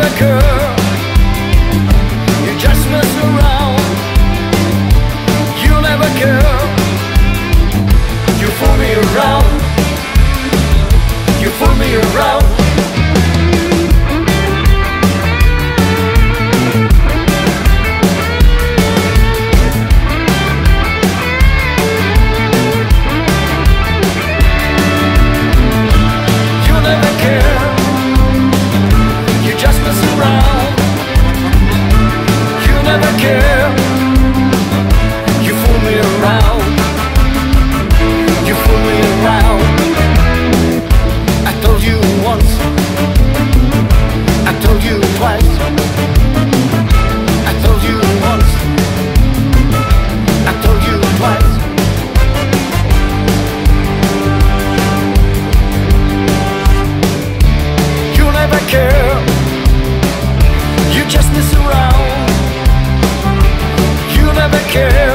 never curl. Just mess around. You never care.